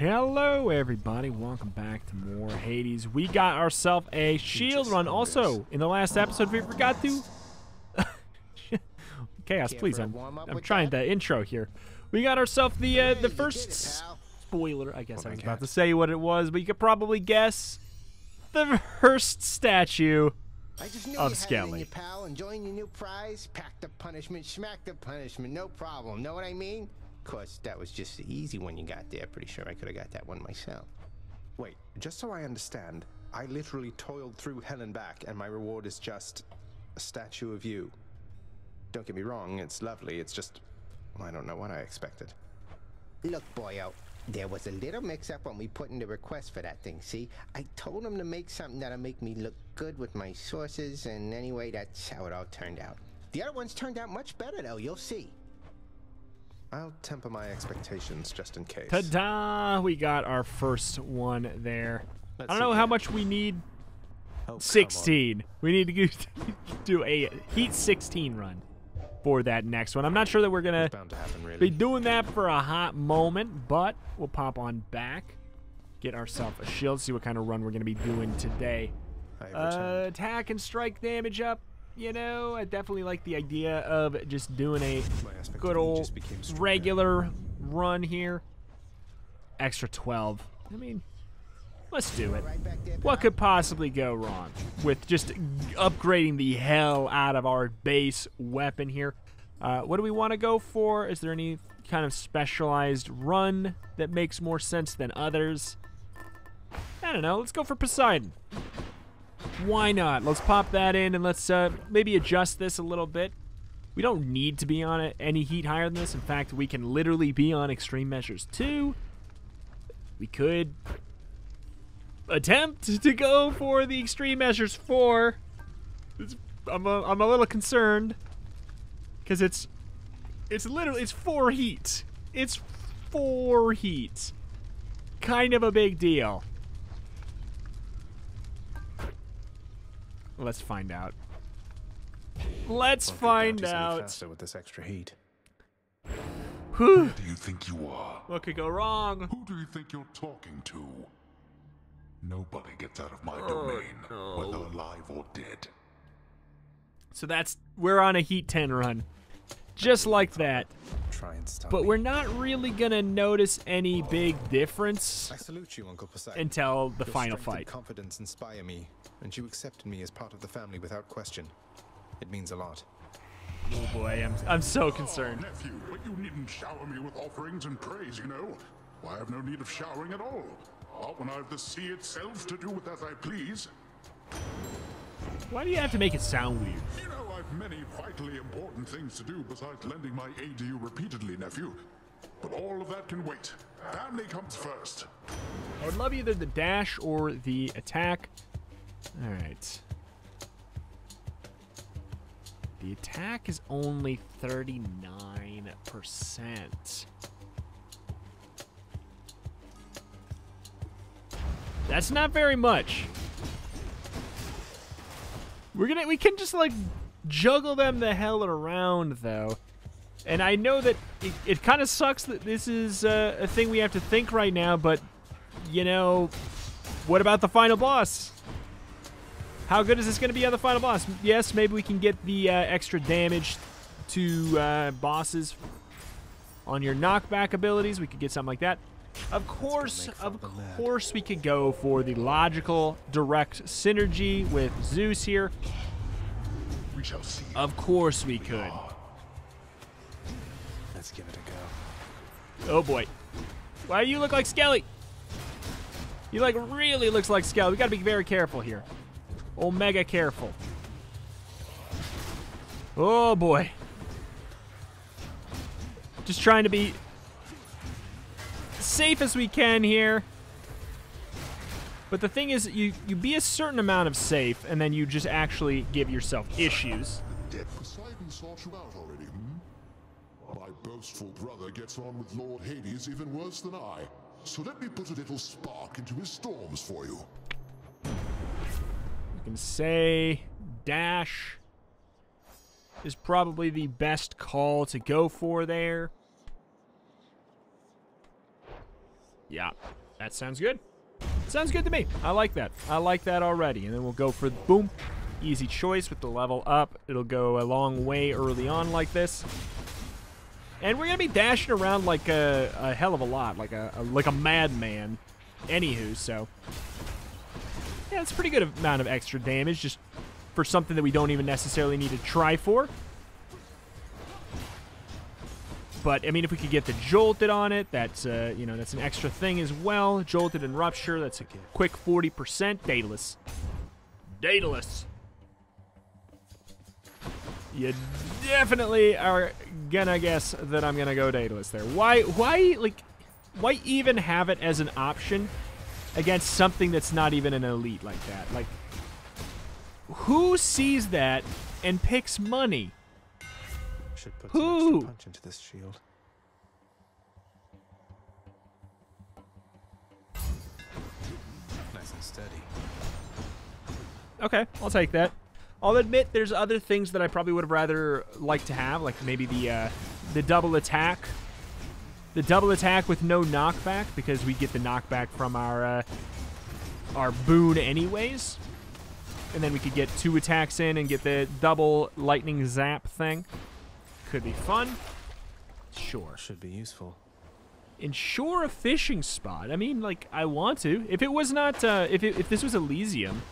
Hello, everybody. Welcome back to more Hades. We got ourselves a shield run. Also, in the last episode, we forgot to. Chaos, please. I'm, I'm trying the intro here. We got ourselves the uh, the first spoiler. I guess I was about to say what it was, but you could probably guess the first statue I just knew of you had it in Skelly. you, pal. Enjoying your new prize. Pack the punishment, smack the punishment. No problem. Know what I mean? Of course, that was just the easy one you got there. Pretty sure I could have got that one myself. Wait, just so I understand, I literally toiled through hell and back, and my reward is just a statue of you. Don't get me wrong, it's lovely, it's just. I don't know what I expected. Look, boyo, there was a little mix-up when we put in the request for that thing. See, I told him to make something that'll make me look good with my sources, and anyway, that's how it all turned out. The other ones turned out much better, though. You'll see. I'll temper my expectations just in case. Ta-da! We got our first one there. Let's I don't know how here. much we need. Oh, come on. 16. We need to do a Heat 16 run for that next one. I'm not sure that we're gonna It's bound to happen, really. be doing that for a hot moment, but we'll pop on back, get ourselves a shield, see what kind of run we're gonna be doing today. Uh, attack and strike damage up. You know, I definitely like the idea of just doing a good old just became stronger. regular run here. Extra 12. I mean, let's do it. Right back there, What could possibly go wrong with just upgrading the hell out of our base weapon here? Uh, what do we want to go for? Is there any kind of specialized run that makes more sense than others? I don't know. Let's go for Poseidon. Why not? Let's pop that in and let's uh, maybe adjust this a little bit. We don't need to be on any heat higher than this. In fact, we can literally be on extreme measures too. We could attempt to go for the extreme measures four. It's, I'm a, I'm a little concerned because it's it's literally it's four heat. It's four heat. Kind of a big deal. Let's find out. Let's Won't find out. faster with this extra heat. Whew. do you think you are? What could go wrong? Who do you think you're talking to? Nobody gets out of my Oh, domain, whether alive or dead. So that's we're on a heat 10 run. Just like that. Try and stop But me. we're not really gonna notice any big difference I salute you, Uncle Poseidon. until the Your final strength and fight. confidence inspire me, and you accepted me as part of the family without question. It means a lot. Oh boy, I'm I'm so oh, concerned. Nephew, but you needn't shower me with offerings and praise, you know. I have no need of showering at all. Not when I've the sea itself to do with as I please. Why do you have to make it sound weird? You know, I've many vitally important things to do besides lending my aid to you repeatedly, nephew. But all of that can wait. Family comes first. I would love either the dash or the attack. All right. The attack is only 39%. That's not very much. We're gonna we can just like juggle them the hell around though. And I know that it, it kind of sucks that this is uh, a thing we have to think right now, but you know, what about the final boss? How good is this going to be on the final boss? Yes, maybe we can get the uh, extra damage to uh, bosses on your knockback abilities. We could get something like that. Of course, of course, we could go for the logical, direct synergy with Zeus here. We shall see. Of course, we could. Let's give it a go. Oh boy. Why do you look like Skelly? You like really looks like Skelly. We gotta be very careful here. Omega careful. Oh boy. Just trying to be safe as we can here. But the thing is, you, you be a certain amount of safe, and then you just actually give yourself issues. Poseidon sought you out already, hmm? My boastful brother gets on with Lord Hades even worse than I. So let me put a little spark into his storms for you. You can say dash is probably the best call to go for there. Yeah, that sounds good. Sounds good to me. I like that. I like that already. And then we'll go for boom, easy choice with the level up. It'll go a long way early on like this. And we're gonna be dashing around like a, a hell of a lot, like a, a like a madman. Anywho, so yeah, it's a pretty good amount of extra damage just for something that we don't even necessarily need to try for. But I mean, if we could get the jolted on it, that's uh, you know that's an extra thing as well. Jolted and rupture, that's a quick 40%. Daedalus, Daedalus. You definitely are gonna guess that I'm gonna go Daedalus there. Why? Why? Like, why even have it as an option against something that's not even an elite like that? Like, who sees that and picks money? Should put Who? some extra punch into this shield. Nice and steady. Okay, I'll take that. I'll admit there's other things that I probably would have rather liked to have, like maybe the uh, the double attack, the double attack with no knockback because we get the knockback from our uh, our boon anyways, and then we could get two attacks in and get the double lightning zap thing. Could be fun. Sure. Should be useful. Ensure a fishing spot. I mean, like I want to. If it was not, uh, if it, if this was Elysium,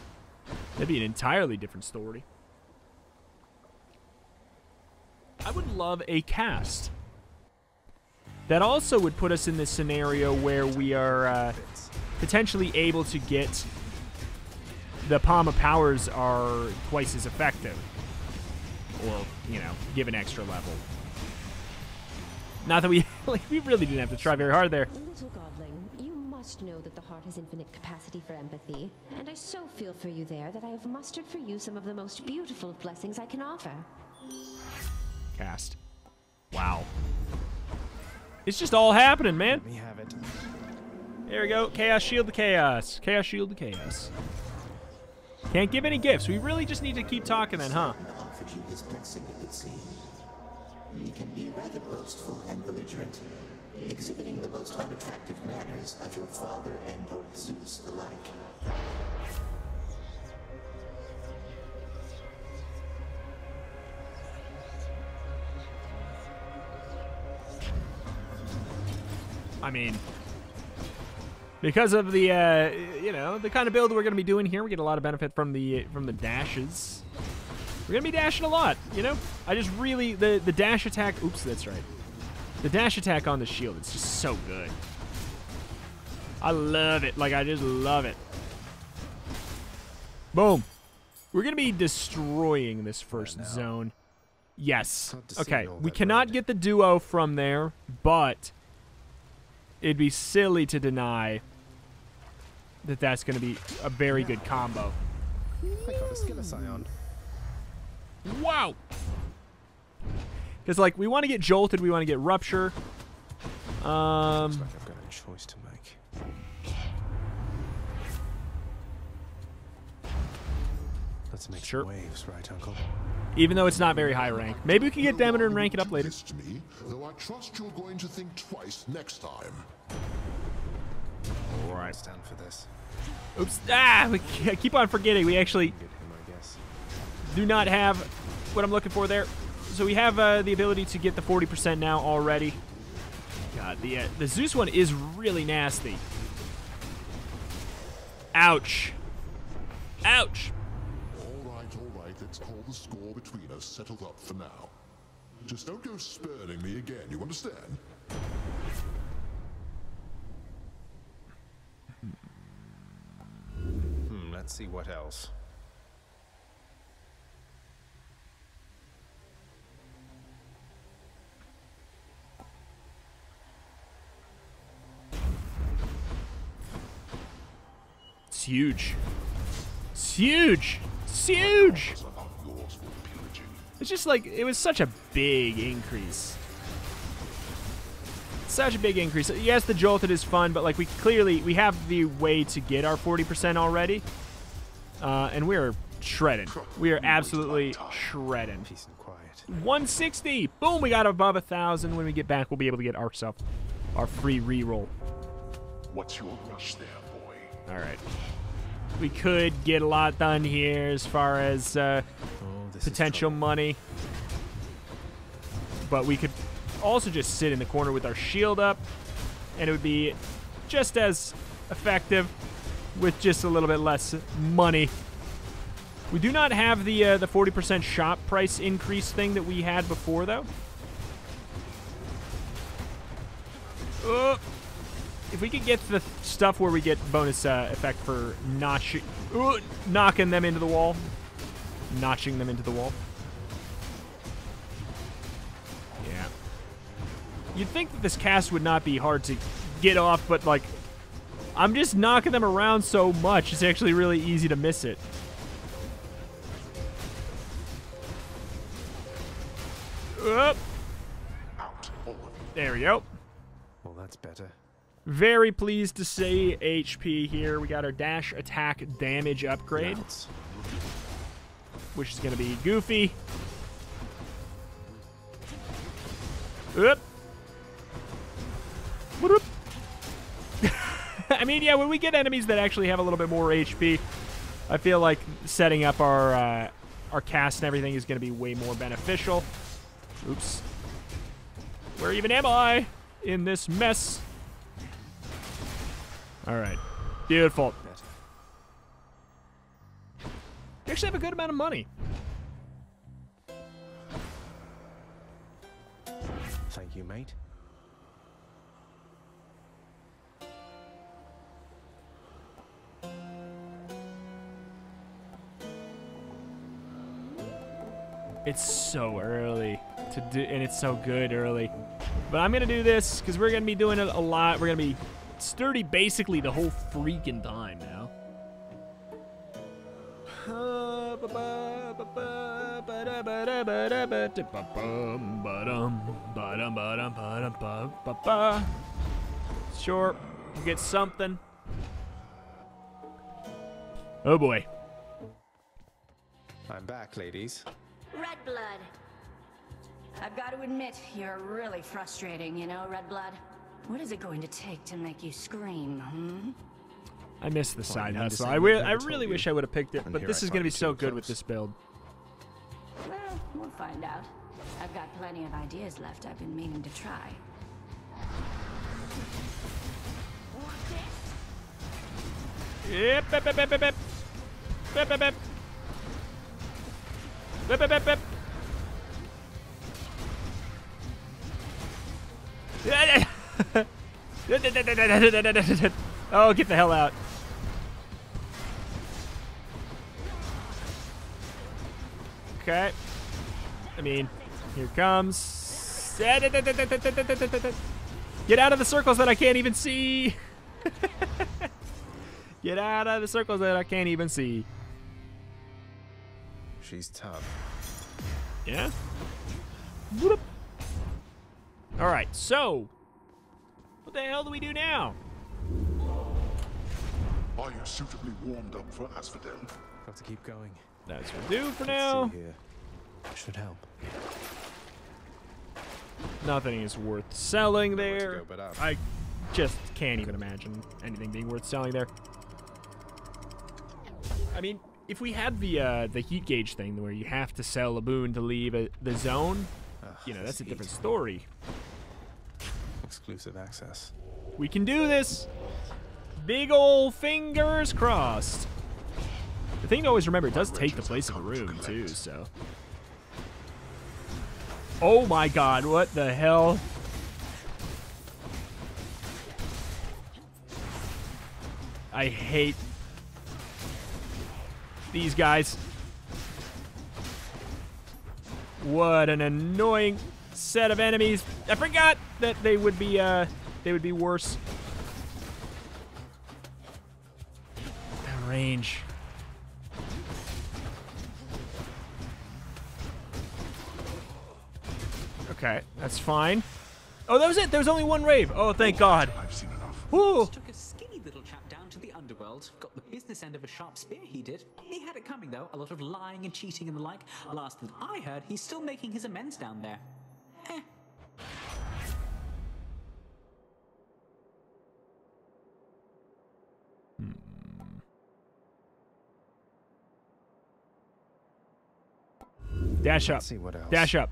that'd be an entirely different story. I would love a cast. That also would put us in this scenario where we are uh, potentially able to get the Pom of Powers are twice as effective, or you know, give an extra level. Not that we like we really didn't have to try very hard there. Little godling, you must know that the heart has infinite capacity for empathy, and I so feel for you there that I have mustered for you some of the most beautiful blessings I can offer. Cast. Wow. It's just all happening, man. Let me have it. There we go. Chaos Shield the Chaos. Chaos Shield the Chaos. Can't give any gifts. We really just need to keep talking then, huh? Offered you his blessing, it would seem. He can be rather boastful and belligerent, exhibiting the most unattractive manners of your father and Lord Zeus alike. I mean, because of the uh, you know the kind of build we're going to be doing here, we get a lot of benefit from the from the dashes. We're going to be dashing a lot, you know. I just really the the dash attack. Oops, that's right. The dash attack on the shield. It's just so good. I love it. Like I just love it. Boom. We're going to be destroying this first zone. Yes. Hard to see Okay. We cannot red. get the duo from there, but it'd be silly to deny that that's going to be a very good combo. I got a skill Scion. Wow. Because like we want to get jolted, we want to get rupture. Um, Looks like I've got a choice to make. Let's make Sure. waves, right, Uncle? even though it's not very high rank, maybe we can get Demeter and rank it up later. This to me, though I trust you're going to think twice next time. All right. Stand for this. Oops. Ah, we keep on forgetting. We actually Get him, I guess. Do not have what I'm looking for there. So we have uh, the ability to get the 40% now already. God, the uh, the Zeus one is really nasty. Ouch. Ouch. All right, all right, let's call the score between us settled up for now. Just don't go spurning me again, you understand? Hmm, let's see what else. It's huge. It's huge. It's huge. It's just like it was such a big increase. Such a big increase. Yes, the jolted is fun, but like we clearly we have the way to get our 40% already, uh, and we're shredding. We are absolutely shredding. Peace and quiet. 160. Boom, we got above a thousand. When we get back, we'll be able to get ourselves our free reroll. What's your rush there? All right. We could get a lot done here as far as uh, Oh, potential money. But we could also just sit in the corner with our shield up, and it would be just as effective with just a little bit less money. We do not have the uh, the 40% shop price increase thing that we had before, though. Uh, if we could get the stuff where we get bonus uh, effect for notch, uh, knocking them into the wall, notching them into the wall. Yeah. You'd think that this cast would not be hard to get off, but like, I'm just knocking them around so much, it's actually really easy to miss it. Up. There we go. Well, that's better. Very pleased to see HP here. We got our dash attack damage upgrade, which is going to be goofy. Oop. I mean, yeah, when we get enemies that actually have a little bit more HP, I feel like setting up our uh, our cast and everything is going to be way more beneficial. Oops. Where even am I in this mess? All right. Beautiful. Better. You actually have a good amount of money. Thank you, mate. It's so early to do, and it's so good early. But I'm gonna do this because we're gonna be doing it a lot. We're gonna be sturdy basically the whole freaking time now. Sure, we'll get something. Oh boy. I'm back, ladies. Red Blood. I've got to admit, you're really frustrating, you know, Red Blood. What is it going to take to make you scream, hmm? I missed the side you hustle. I, I've re- I never told really wish I would have picked it, And but this I is going to be so two good with this build. Well, we'll find out. I've got plenty of ideas left I've been meaning to try. Yep, bip, bip, bip, bip, bip. Bip, bip, bip. Bip, bip, bip, bip. oh, get the hell out. Okay. I mean, here it comes. Get out of the circles that I can't even see. Get out of the circles that I can't even see. She's tough. Yeah? All right, so what the hell do we do now? Are you suitably warmed up for Asphodel? Got to keep going. That's what we'll do for now. see here. Should help. Nothing is worth selling there. go but. I just can't even imagine anything being worth selling there. I mean, if we had the uh, the heat gauge thing where you have to sell a boon to leave a, the zone, Ugh, you know, that's a heat. different story. Exclusive access. We can do this. Big ol' fingers crossed. The thing to always remember, it does take the place of a room too, so. Oh my god, what the hell? I hate these guys. What an annoying set of enemies. I forgot that they would be uh they would be worse. That range. Okay, that's fine. Oh, that was it. There was only one rave. Oh, thank God. I've seen enough. Whew. Took a skinny little chap down to the underworld, got the business end of a sharp spear, he did. He had it coming though, a lot of lying and cheating and the like. Last that I heard, he's still making his amends down there. Dash up. See what else. Dash up.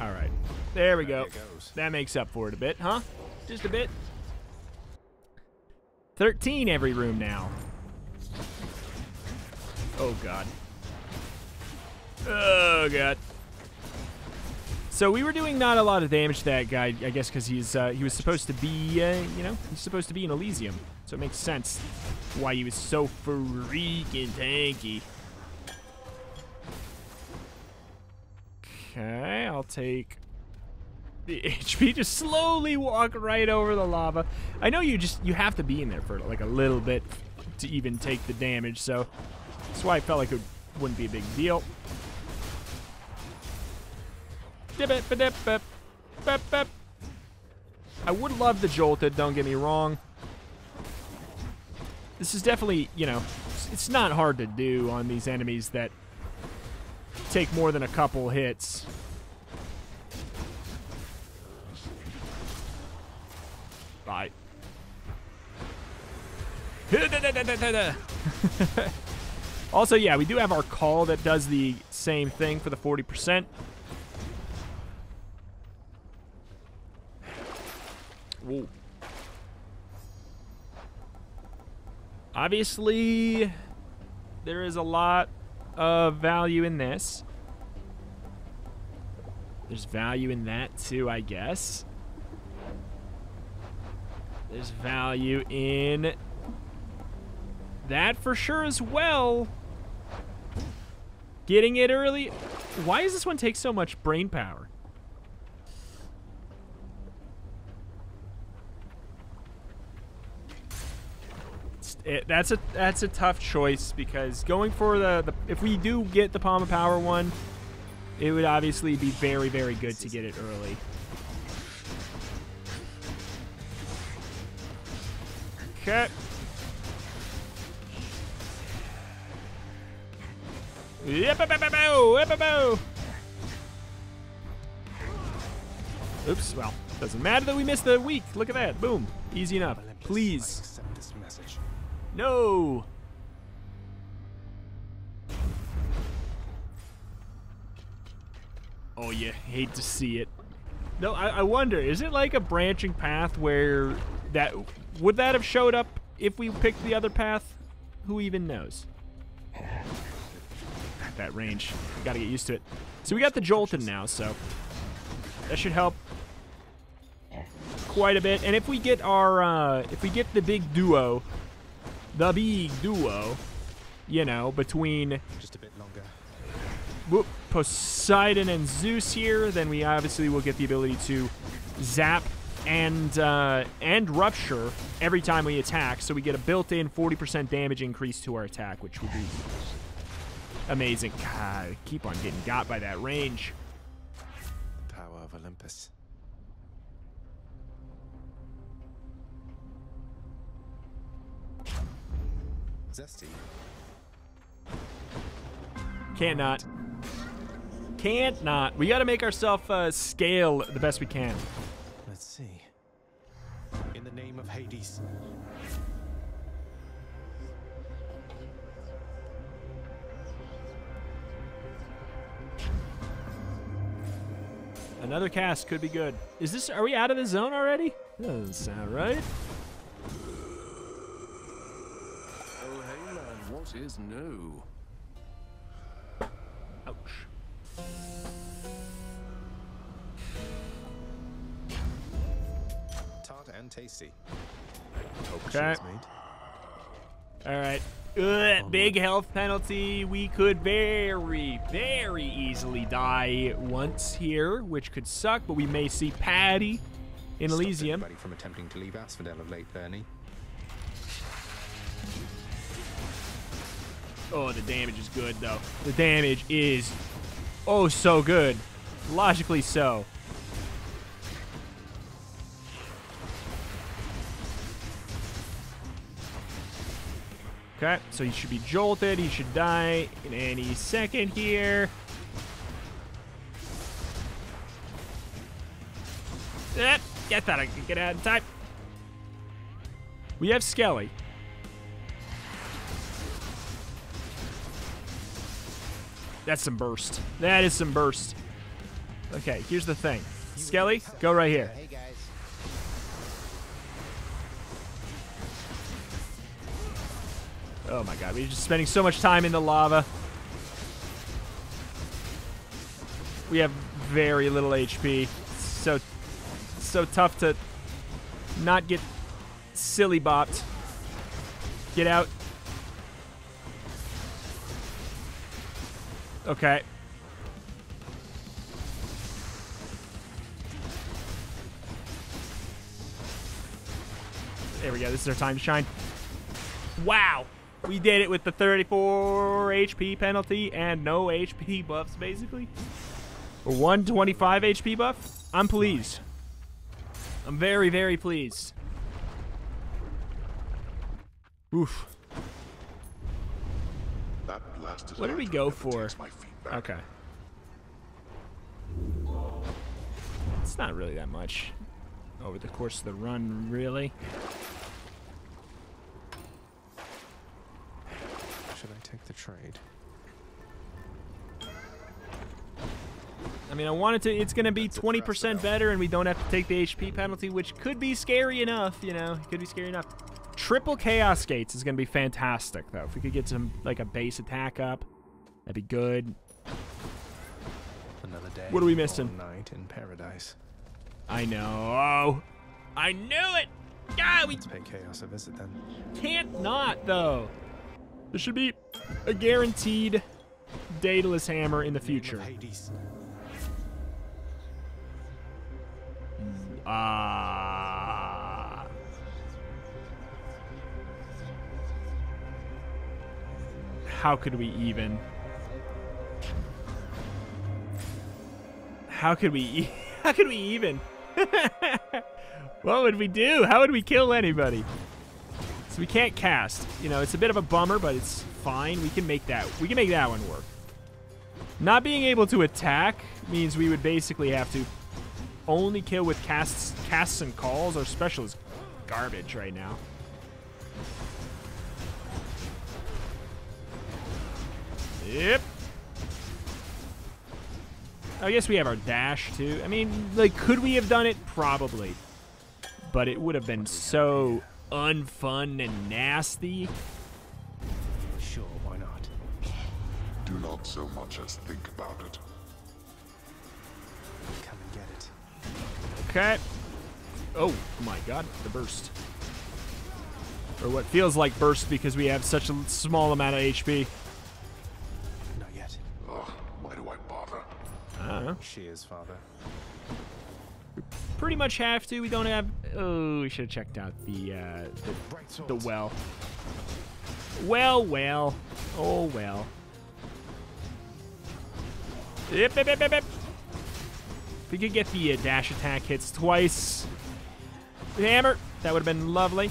All right. There we go. There it goes. That makes up for it a bit, huh? Just a bit. 13 every room now. Oh, God. Oh, God. So we were doing not a lot of damage to that guy, I guess, because he's uh, he was supposed to be, uh, you know, he's supposed to be in Elysium. So it makes sense why he was so freaking tanky. Okay, I'll take the HP. Just slowly walk right over the lava. I know you just you have to be in there for like a little bit to even take the damage, so that's why I felt like it wouldn't be a big deal. I would love the jolted, don't get me wrong. This is definitely, you know, it's not hard to do on these enemies that take more than a couple hits. Right. also, yeah, we do have our call that does the same thing for the 40%. Whoa. Obviously, there is a lot of value in this. There's value in that too, I guess. There's value in that for sure as well. Getting it early. Why does this one take so much brain power? It's- it- that's a that's a tough choice because going for the, the if we do get the Pom of Power one, it would obviously be very very good to get it early. Okay. Yip-a-ba-ba-bow, yip-a-bow. Oops, well, doesn't matter that we missed the week. Look at that. Boom. Easy enough. Please. No. Oh, you hate to see it. No, I, I wonder, is it like a branching path where that would that have showed up if we picked the other path? Who even knows? That range, got to get used to it. So we got the Jolton now, so that should help quite a bit. And if we get our, uh, if we get the big duo, the big duo, you know, between Just a bit longer. whoop, Poseidon and Zeus here, then we obviously will get the ability to zap and uh, and rupture every time we attack. So we get a built-in 40% damage increase to our attack, which would be amazing. God, I keep on getting got by that range. The power of Olympus. Zesty. Can't not. Can't not. We got to make ourselves uh, scale the best we can. Let's see. In the name of Hades. Another cast could be good. Is this? Are we out of the zone already? Doesn't sound right. Oh, hey man, what is new? Ouch. Tart and tasty. Okay. All right. Ugh, oh, big health penalty. We could very, very easily die once here, which could suck, but we may see Patty in Stopped Elysium. anybody from attempting to leave Asphodel of late, Bernie. Oh, the damage is good, though. The damage is oh so good. Logically so. Okay, so he should be jolted. He should die in any second here. Eh, I thought I could get out in time. We have Skelly. That's some burst. That is some burst. Okay, here's the thing. Skelly, go right here. Oh my god, we're just spending so much time in the lava. We have very little HP. So so tough to not get silly bopped. Get out. Okay. There we go. This is our time to shine. Wow. We did it with the 34 HP penalty and no HP buffs, basically. A 125 HP buff. I'm pleased. I'm very, very pleased. Oof. That What did we go for? my feedback. Okay. It's not really that much over the course of the run, really. Should I take the trade? I mean, I wanted to. It's going to be 20% better, and we don't have to take the HP penalty, which could be scary enough. You know, it could be scary enough. Triple Chaos Gates is going to be fantastic, though. If we could get some like a base attack up, that'd be good. Another day. What are we missing? Night in paradise. I know. I knew it. God, we Let's pay chaos a visit then. can't not though. There should be a guaranteed Daedalus hammer in the future. Hades. Ah. How could we even? How could we? How could we even? what would we do? How would we kill anybody? So we can't cast. You know, it's a bit of a bummer, but it's fine. We can make that. We can make that one work. Not being able to attack means we would basically have to only kill with casts, casts and calls. Our special is garbage right now. Yep. I guess we have our dash too. I mean, like, could we have done it? Probably. But it would have been so unfun and nasty. Sure, why not? Do not so much as think about it. Come and get it. Okay. Oh my god, the burst. Or what feels like burst because we have such a small amount of HP. I don't know. Cheers, father. Pretty much have to. We don't have. Oh, we should have checked out the uh, the, the well. Well, well. Oh well. Yep, yep, yep, yep, yep. If we could get the uh, dash attack hits twice. Hammer, that would have been lovely.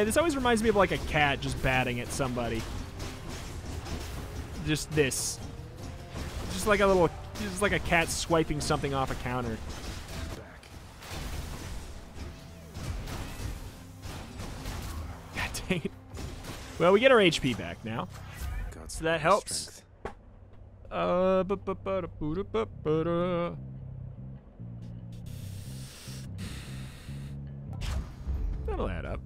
Why. This always reminds me of like a cat just batting at somebody. Just this. Just like a little, just like a cat swiping something off a counter. Back. God dang it. Well, we get our HP back now. So that helps. Uh. That'll add up.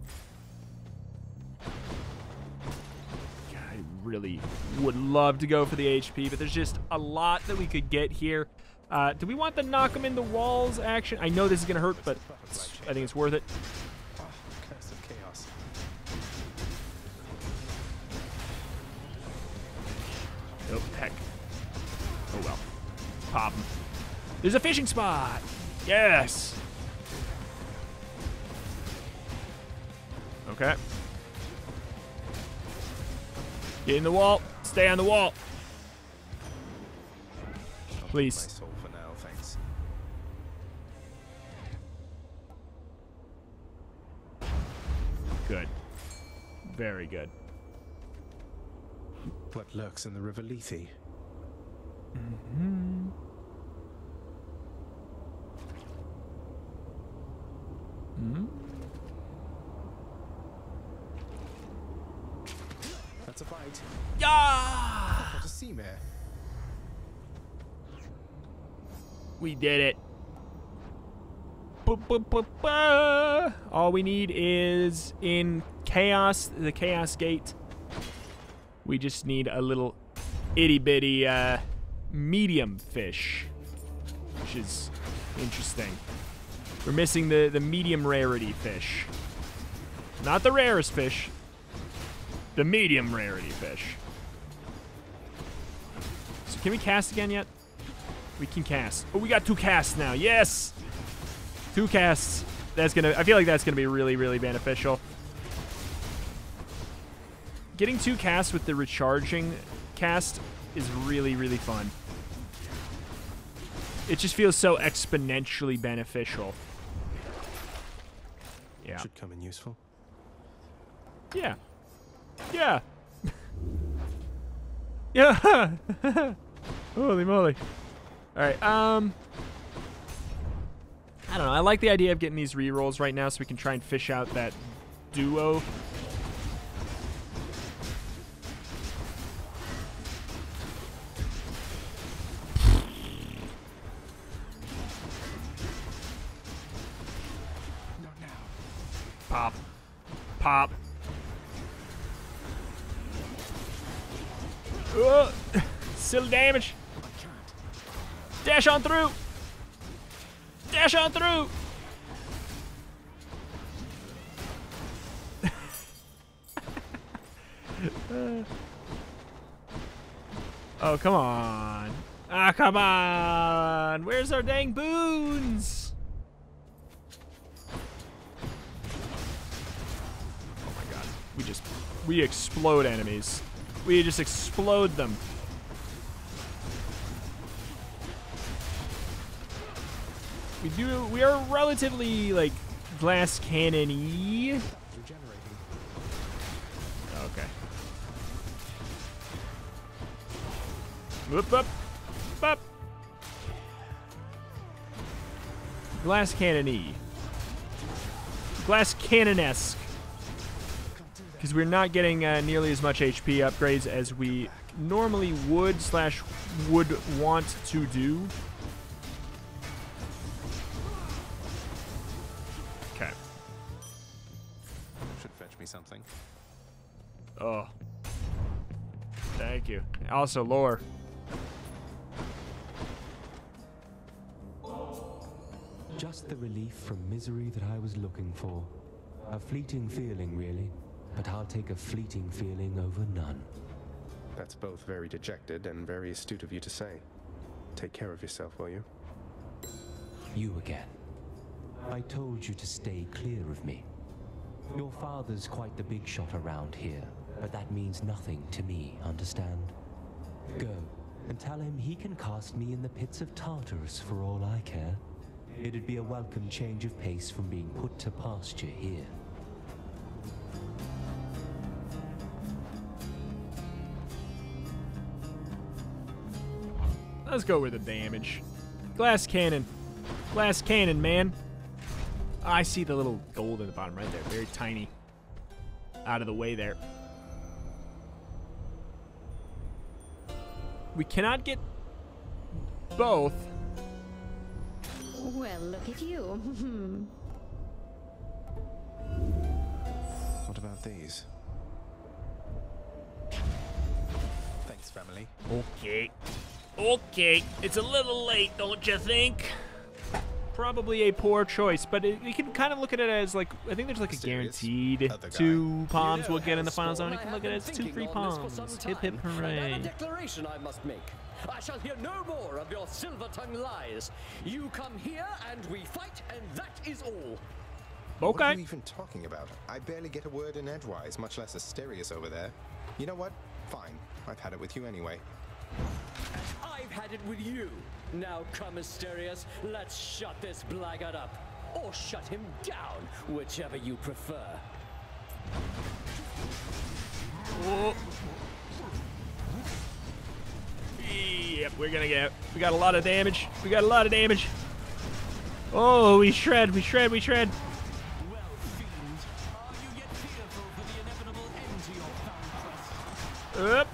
Really would love to go for the HP, but there's just a lot that we could get here. Uh, do we want the knock them in the walls action? I know this is gonna hurt, but I think it's worth it. Oh, heck. Oh well. Pop 'em. There's a fishing spot! Yes! Okay. Get in the wall. Stay on the wall. Please. My soul for now, thanks. Good. Very good. What lurks in the river Lethe? Hmm. That's a fight. Yeah! What a sea mare. We did it. All we need is in chaos, the chaos gate. We just need a little itty bitty uh, medium fish, which is interesting. We're missing the the medium rarity fish, not the rarest fish. The medium rarity fish. Can we cast again yet? We can cast. Oh, we got two casts now. Yes! Two casts. That's gonna, I feel like that's gonna be really, really beneficial. Getting two casts with the recharging cast is really, really fun. It just feels so exponentially beneficial. Yeah. Should come in useful. Yeah. Yeah. yeah. Holy moly. All right. Um. I don't know. I like the idea of getting these rerolls right now so we can try and fish out that duo. Explode enemies. We just explode them. We do. We are relatively like glass cannon-y. Okay. Whoop up, up. Glass cannon-y. Glass cannon-esque. Because we're not getting uh, nearly as much HP upgrades as we normally would slash would want to do. Okay. Should fetch me something. Oh. Thank you. Also, lore. Just the relief from misery that I was looking for. A fleeting feeling, really. But I'll take a fleeting feeling over none. That's both very dejected and very astute of you to say. Take care of yourself, will you? You again. I told you to stay clear of me. Your father's quite the big shot around here, but that means nothing to me, understand? Go, and tell him he can cast me in the pits of Tartarus for all I care. It'd be a welcome change of pace from being put to pasture here. Let's go with the damage. Glass cannon. Glass cannon, man. I see the little gold at the bottom right there. Very tiny. Out of the way there. We cannot get both. Well, look at you. What about these? Thanks, family. Okay. Okay. It's a little late, don't you think? Probably a poor choice, but it, you can kind of look at it as like I think there's like a Serious? guaranteed two poms You we'll get in the final Hellspawn, zone. You can look at it been as two free on this for poms. Hip hip time, and I hooray! a declaration I must make. I shall hear no more of your silver tongue lies. You come here and we fight, and that is all. What are you even talking about? I barely get a word in edgewise, much less Asterius over there. You know what? Fine. I've had it with you anyway. I've had it with you. Now come, Asterius, let's shut this blackguard up. Or shut him down, whichever you prefer. Whoa. Yep, we're gonna get. We got a lot of damage. We got a lot of damage. Oh, we shred, we shred, we shred. Well, fiend, Up.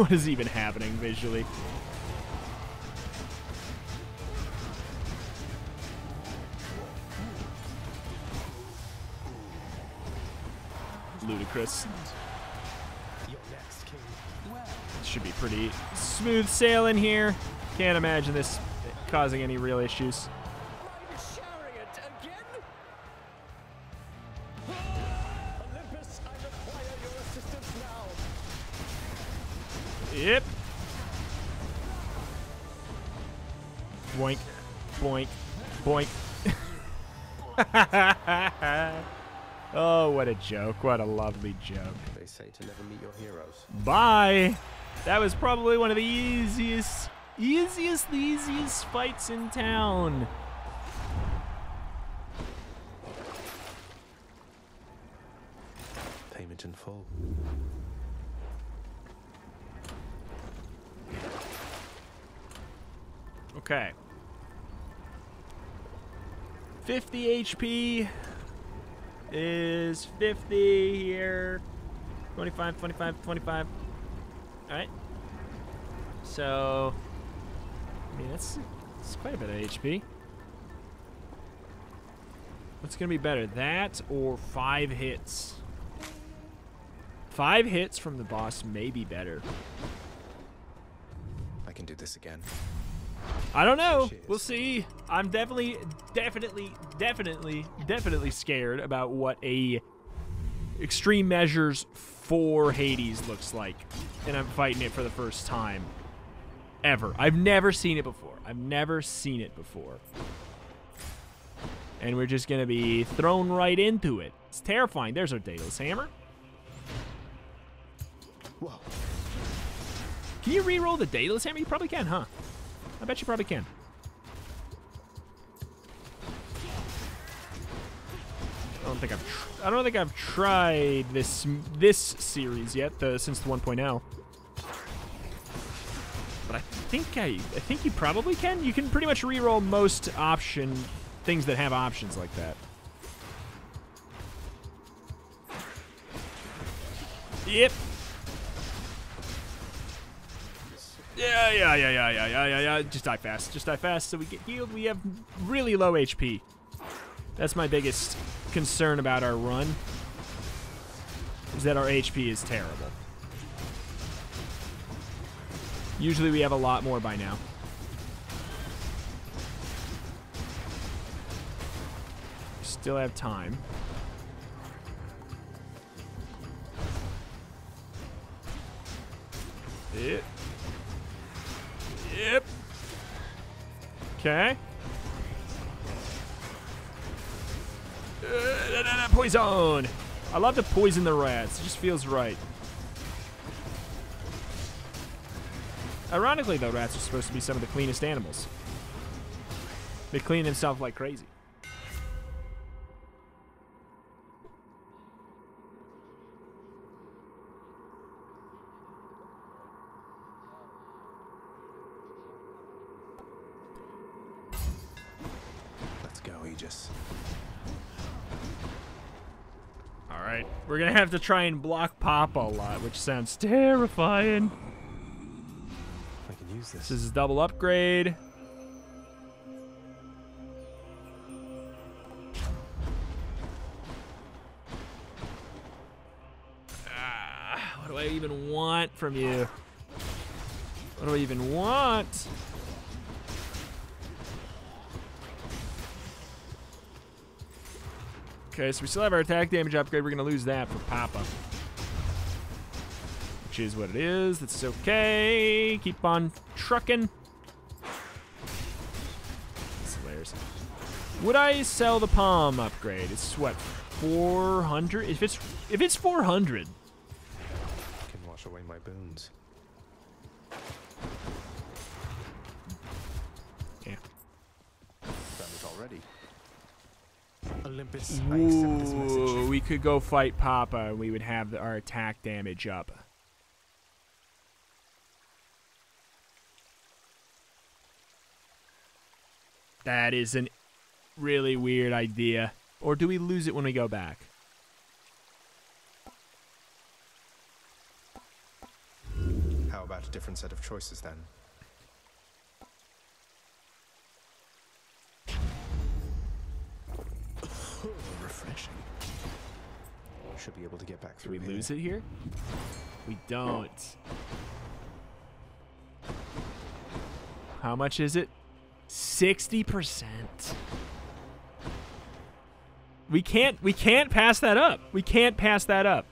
what is even happening visually? Ludicrous. Should be pretty smooth sailing here. Can't imagine this causing any real issues. Yep. Boink, boink, boink. oh, what a joke. What a lovely joke. They say to never meet your heroes. Bye. That was probably one of the easiest, easiest, the easiest fights in town. Payment in full. Okay. 50 HP is 50 here. 25, 25, 25. Alright. So, I mean, that's, that's quite a bit of HP. What's going to be better, that or five hits? Five hits from the boss may be better. I can do this again. I don't know. We'll see. I'm definitely, definitely, definitely, definitely scared about what a extreme measures for Hades looks like, and I'm fighting it for the first time ever. I've never seen it before. I've never seen it before. And we're just gonna be thrown right into it. It's terrifying. There's our Daedalus Hammer. Whoa. Can you re-roll the Daedalus Hammer? You probably can, huh? I bet you probably can. I don't think I've I don't think I've tried this this series yet, the since the 1.0. But I think I I think you probably can. You can pretty much re-roll most option things that have options like that. Yep. Yeah, yeah, yeah, yeah, yeah, yeah, yeah, yeah. Just die fast. Just die fast so we get healed. We have really low HP. That's my biggest concern about our run. Is that our HP is terrible. Usually we have a lot more by now. Still have time. Yep. Okay. Uh, poison! I love to poison the rats. It just feels right. Ironically, though, rats are supposed to be some of the cleanest animals. They clean themselves like crazy. Let's go, Aegis. All right, we're gonna have to try and block Papa a lot, which sounds terrifying. I can use this. This is a double upgrade. Ah, what do I even want from you? What do I even want? Okay, so we still have our attack damage upgrade. We're going to lose that for Papa. Which is what it is. That's okay. Keep on trucking. That's hilarious. Would I sell the Pom upgrade? It's what, 400? If it's if it's 400, Can wash away my boons. yeah. Already. Olympus, I accept this message. Ooh, we could go fight Papa and we would have the, our attack damage up. That is an really weird idea. Or do we lose it when we go back? How about a different set of choices then? Refreshing. Should be able to get back through. We here. lose it here? We don't. How much is it? 60%. We can't we can't pass that up. We can't pass that up.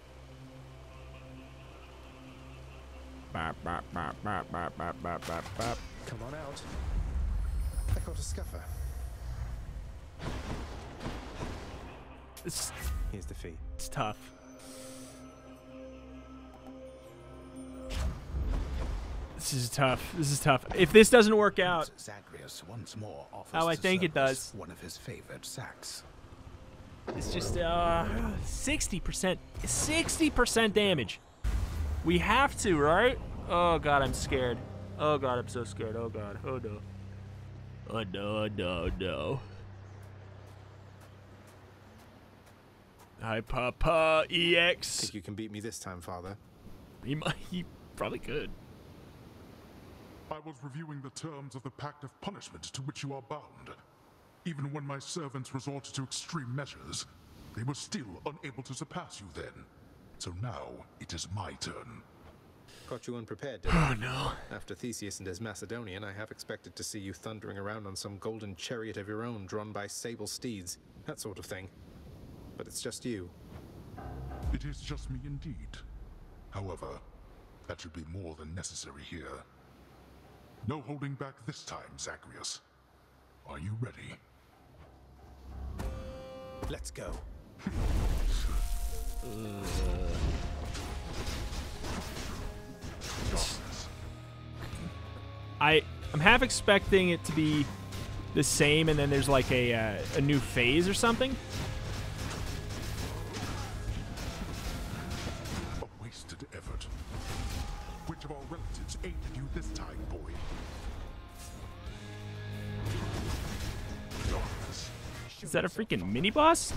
Come on out. I got a scuffer. It's, Here's the fee. it's tough. This is tough. This is tough. If this doesn't work out, Zagreus once more offers Oh, I think it does. one of his favorite sacks. It's just uh, 60%. 60% damage. We have to, right? Oh god, I'm scared. Oh god, I'm so scared. Oh god. Oh no. Oh no, oh, no, oh, no. Hi, Papa EX. Think you can beat me this time, Father? He might. He probably could. I was reviewing the terms of the Pact of Punishment to which you are bound. Even when my servants resorted to extreme measures, they were still unable to surpass you then. So now it is my turn. Caught you unprepared, did Oh no. After Theseus and his Macedonian, I have expected to see you thundering around on some golden chariot of your own drawn by sable steeds, that sort of thing. But it's just you. It is just me indeed. However, that should be more than necessary here. No holding back this time, Zagreus. Are you ready? Let's go. I I'm half expecting it to be the same, and then there's like a uh, a new phase or something. Is that a freaking mini boss?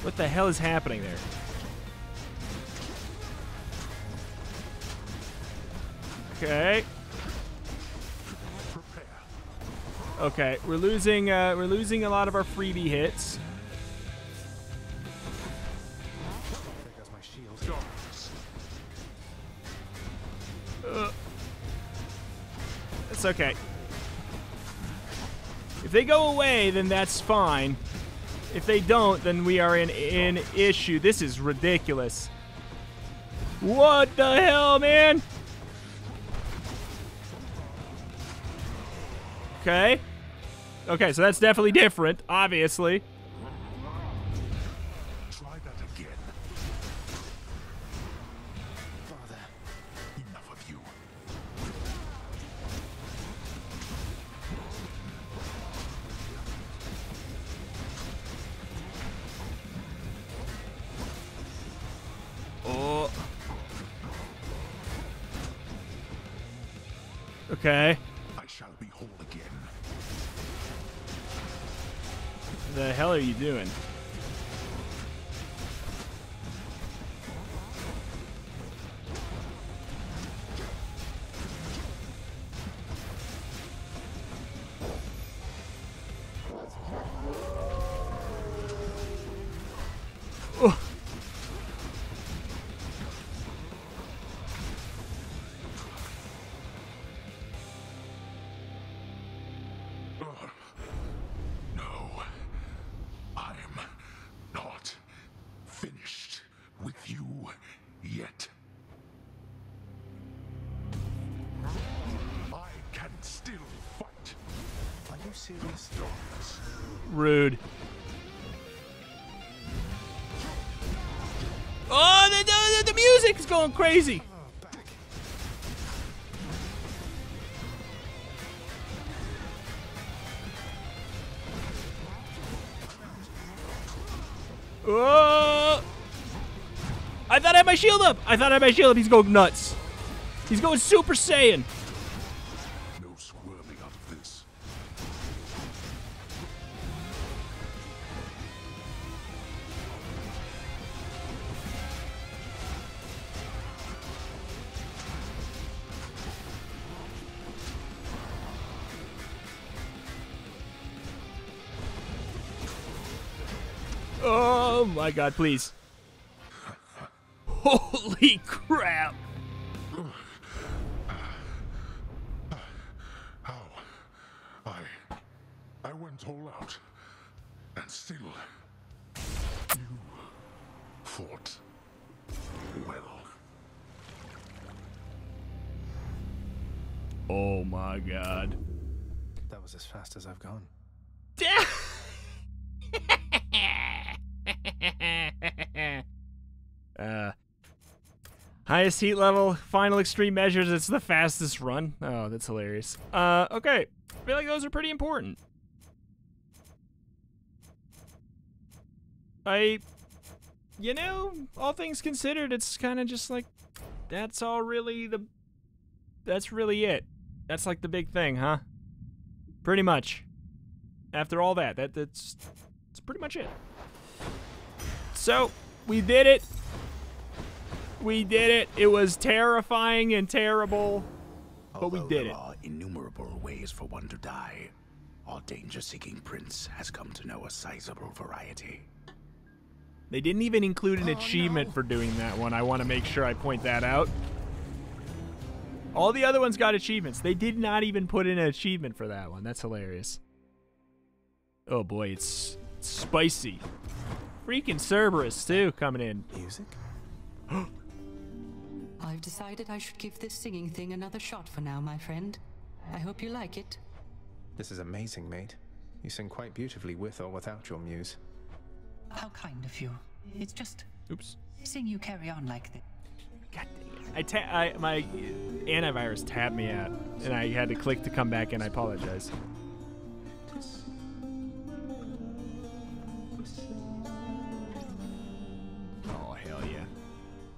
What the hell is happening there? Okay. Okay, we're losing uh, we're losing a lot of our freebie hits. It's okay. They go away, then that's fine. If they don't, then we are in in issue. This is ridiculous. What the hell, man? Okay. Okay, so that's definitely different, obviously. Oh. Crazy. Oh! I thought I had my shield up. I thought I had my shield up. He's going nuts. He's going Super Saiyan. God, please. Holy crap. How? I. I went all out. And still. You. fought. well. Oh my god. That was as fast as I've gone. uh, highest heat level, final extreme measures. It's the fastest run. Oh, that's hilarious. Uh, okay. I feel like those are pretty important. I, you know, all things considered, it's kind of just like, that's all really the, that's really it. That's like the big thing, huh? Pretty much. After all that, that that's, that's pretty much it. So, we did it. We did it. It was terrifying and terrible, but we Although did there it. are innumerable ways for one to die. Our danger-seeking prince has come to know a sizable variety. They didn't even include an oh, achievement for doing that one. I want to make sure I point that out. All the other ones got achievements. They did not even put in an achievement for that one. That's hilarious. Oh boy, it's spicy. Freaking Cerberus too coming in. Music? I've decided I should give this singing thing another shot for now, my friend. I hope you like it. This is amazing, mate. You sing quite beautifully with or without your muse. How kind of you. It's just. Oops. Seeing you carry on like this. God dang it. I, ta- I my uh, antivirus tapped me out, and I had to click to come back, and I apologize.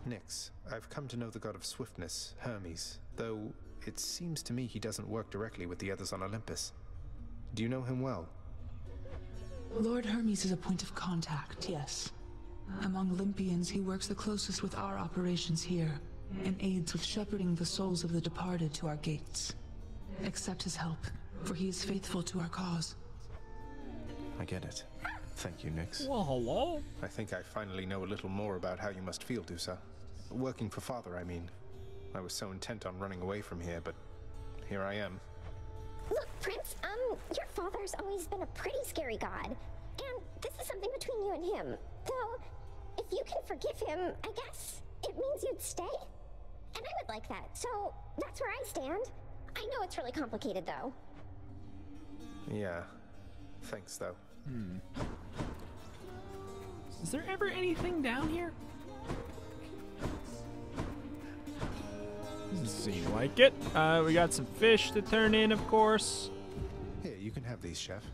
Nyx, I've come to know the god of swiftness, Hermes, though it seems to me he doesn't work directly with the others on Olympus. Do you know him well? Lord Hermes is a point of contact, yes. Among Olympians, he works the closest with our operations here, and aids with shepherding the souls of the departed to our gates. Accept his help, for he is faithful to our cause. I get it. Thank you, Nyx. Well, hello. I think I finally know a little more about how you must feel, Dusa. Working for father, I mean. I was so intent on running away from here, but here I am. Look, Prince, um, your father's always been a pretty scary god. And this is something between you and him. Though, if you can forgive him, I guess it means you'd stay. And I would like that, so that's where I stand. I know it's really complicated, though. Yeah. Thanks, though. Hmm. Is there ever anything down here? Doesn't seem like it. Uh, we got some fish to turn in, of course. Here, you can have these, chef.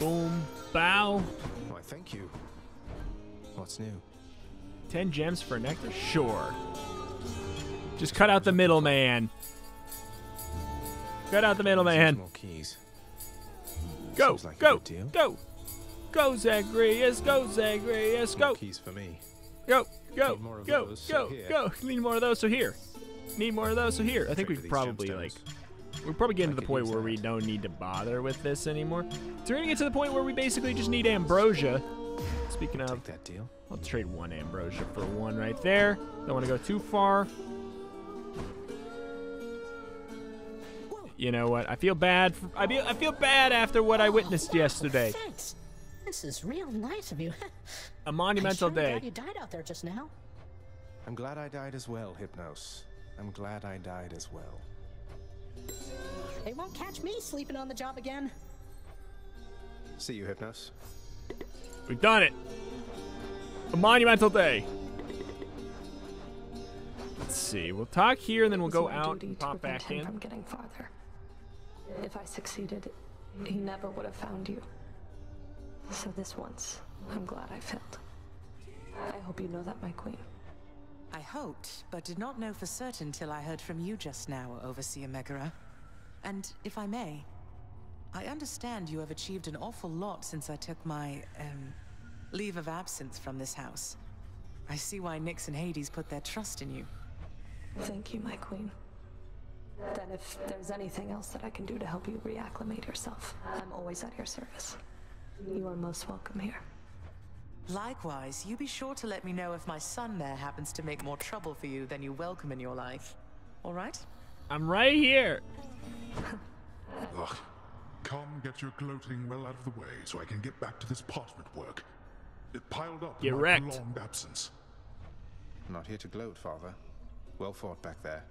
Boom. Bow. Why, thank you. What's new? 10 gems for nectar? Sure. Just cut out the middleman. Cut out the middleman. More keys. Go, like go, deal. go. Go, Zagreus, go, Zagreus, go. More keys for me. Go, go, Need more of go, those, so go, here. go. Need more of those, so here. Need more of those, so here. I think we for probably like we're probably getting I to the point use where we don't need to bother with this anymore. So we're gonna get to the point where we basically just need ambrosia. Speaking of, Take that deal. I'll trade one ambrosia for one right there. Don't want to go too far. You know what? I feel bad. For, I feel I feel bad after what I witnessed yesterday. Thanks. This is real nice of you. A monumental I'm sure day. glad you died out there just now. I'm glad I died as well, Hypnos. I'm glad I died as well. They won't catch me sleeping on the job again. See you, Hypnos. We've done it. A monumental day. Let's see. We'll talk here and then we'll go out duty and to pop prevent back him in. From getting farther. If I succeeded, he never would have found you. So this once, I'm glad I failed. I hope you know that, my queen. I hoped, but did not know for certain till I heard from you just now, Overseer Megara. And if I may, I understand you have achieved an awful lot since I took my, um, leave of absence from this house. I see why Nyx and Hades put their trust in you. Thank you, my queen. Then if there's anything else that I can do to help you reacclimate yourself, I'm always at your service. You are most welcome here. Likewise, you be sure to let me know if my son there happens to make more trouble for you than you welcome in your life. All right? I'm right here. Ugh. Come get your gloating well out of the way so I can get back to this parchment work. It piled up Get in my prolonged absence. I'm not here to gloat, Father. Well fought back there.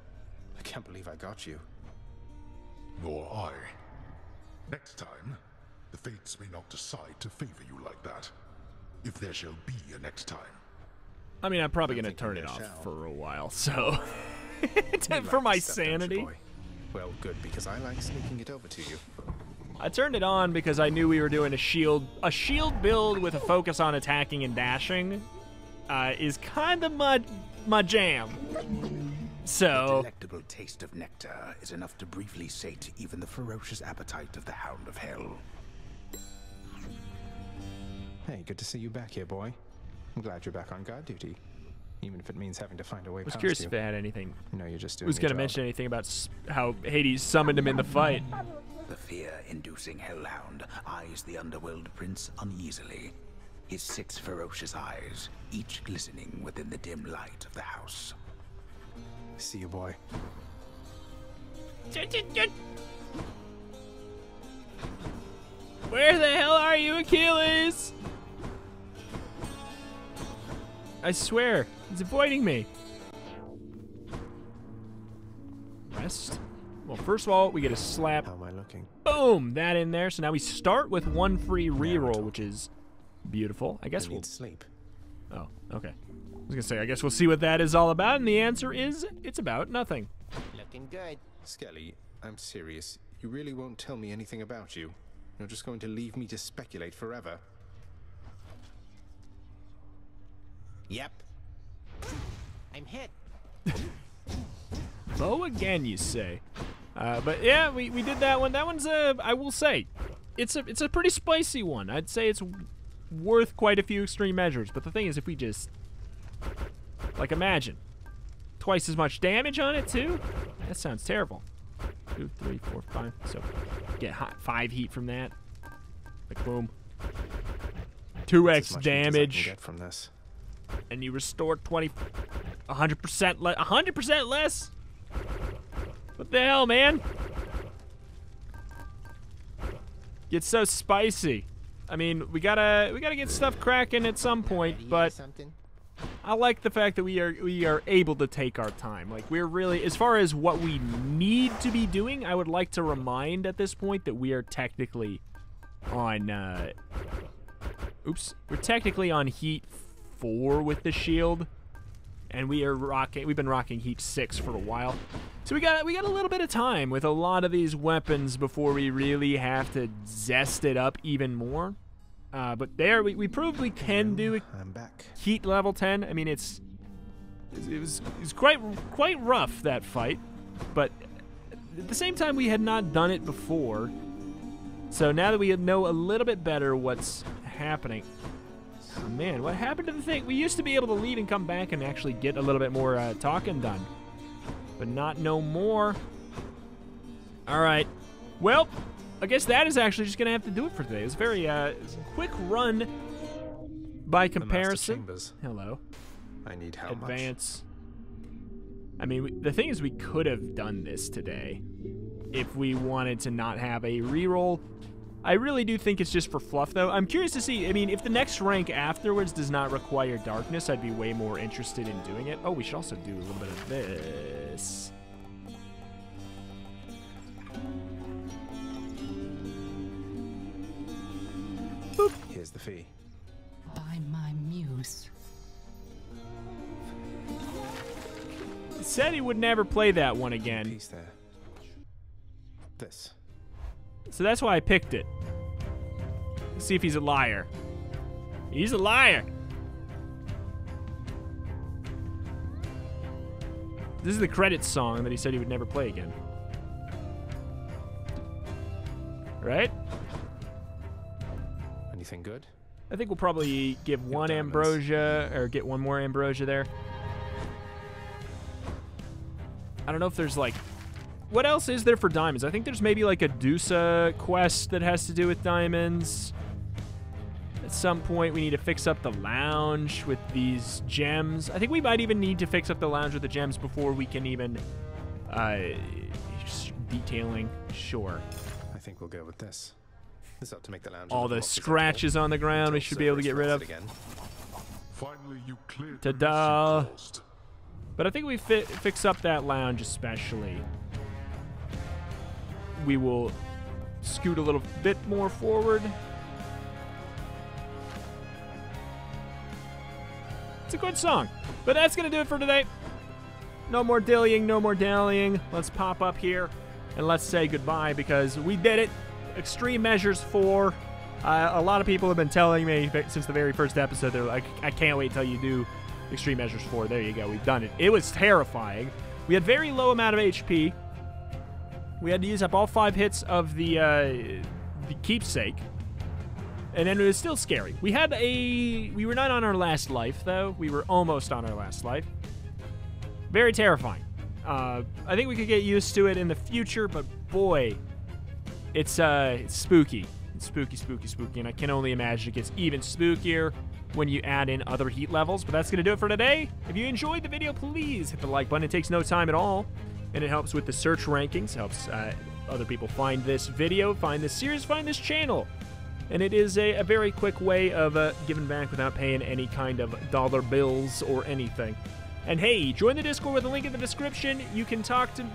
I can't believe I got you. Nor I. Next time, the fates may not decide to favor you like that. If there shall be a next time. I mean, I'm probably gonna turn it off shall. for a while, so You for like my stuff, sanity. Well, good, because I like sneaking it over to you. I turned it on because I knew we were doing a shield a shield build with a focus on attacking and dashing. Uh, is kind of my my jam. The So delectable taste of nectar is enough to briefly sate even the ferocious appetite of the Hound of Hell. Hey, good to see you back here, boy. I'm glad you're back on guard duty. Even if it means having to find a way I was past curious you. if it had anything. No, you're just doing Who's gonna mention anything about how Hades summoned him in the fight. The fear-inducing Hellhound eyes the Underworld Prince uneasily, his six ferocious eyes, each glistening within the dim light of the house. See you, boy. Where the hell are you, Achilles? I swear, he's avoiding me. Rest. Well, first of all, we get a slap. How am I looking? Boom! That in there. So now we start with one free reroll, which is beautiful. I guess I we'll. need sleep. Oh, okay. I was gonna say, I guess we'll see what that is all about, and the answer is, it's about nothing. Looking good. Skelly, I'm serious. You really won't tell me anything about you. You're just going to leave me to speculate forever. Yep. I'm hit. Bow again, you say? Uh, but yeah, we, we did that one. That one's a, I will say, it's a it's a pretty spicy one. I'd say it's worth quite a few extreme measures. But the thing is, if we just like imagine twice as much damage on it too, that sounds terrible. Two, three, four, five. So get hot, five heat from that. Like boom. Two That's X as much heat as I can damage get from this. and you restore 20 100% le- 100% less what the hell man it's so spicy i mean we gotta we gotta get stuff cracking at some point but Something? I like the fact that we are we are able to take our time. Like we're really as far as what we need to be doing i would like to remind at this point that we are technically on uh oops we're technically on heat four with the shield and we are rocking we've been rocking heat six for a while. So we got we got a little bit of time with a lot of these weapons before we really have to zest it up even more uh, but there we, we proved we can do I'm back. heat level 10 i mean it's it was it was quite quite rough that fight but at the same time we had not done it before so now that we know a little bit better what's happening Oh, man, what happened to the thing? We used to be able to leave and come back and actually get a little bit more uh, talking done. But not no more. All right. Well, I guess that is actually just going to have to do it for today. It was a very uh, quick run by comparison. Hello. I need how Advance. I mean, we, the thing is, we could have done this today if we wanted to not have a reroll. I really do think it's just for fluff, though. I'm curious to see. I mean, if the next rank afterwards does not require darkness, I'd be way more interested in doing it. Oh, we should also do a little bit of this. Here's the fee. By my muse. He said he would never play that one again. Piece there. This. So that's why I picked it. Let's see if he's a liar. He's a liar. This is the credits song that he said he would never play again. Right? Anything good? I think we'll probably give one ambrosia or get one more ambrosia there. I don't know if there's like what else is there for diamonds? I think there's maybe like a Dusa quest that has to do with diamonds. At some point, we need to fix up the lounge with these gems. I think we might even need to fix up the lounge with the gems before we can even uh, detailing. Sure. I think we'll go with this. This ought to make the lounge. All the more presentable scratches on the ground we should be able to get rid of. finds it Again. Finally, you cleared Ta-da! But I think we fi fix up that lounge especially. We will scoot a little bit more forward. It's a good song. But that's going to do it for today. No more dillying, no more dallying. Let's pop up here and let's say goodbye because we did it. Extreme Measures 4. Uh, a lot of people have been telling me since the very first episode, they're like, I can't wait till you do Extreme Measures 4. There you go. We've done it. It was terrifying. We had very low amount of HP. We had to use up all five hits of the uh, the keepsake, and then it was still scary. We had a we were not on our last life though. We were almost on our last life. Very terrifying. Uh, I think we could get used to it in the future, but boy, it's uh it's spooky. It's spooky, spooky, spooky, and I can only imagine it gets even spookier when you add in other heat levels. But that's gonna do it for today. If you enjoyed the video, please hit the like button. It takes no time at all, and it helps with the search rankings. Helps uh, other people find this video, find this series, find this channel. And it is a, a very quick way of uh, giving back without paying any kind of dollar bills or anything. And hey, join the Discord with a link in the description. You can talk to,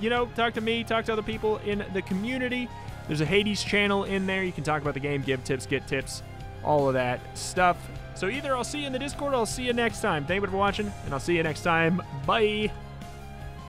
you know, talk to me, talk to other people in the community. There's a Hades channel in there. You can talk about the game, give tips, get tips, all of that stuff. So either I'll see you in the Discord or I'll see you next time. Thank you for watching, and I'll see you next time. Bye.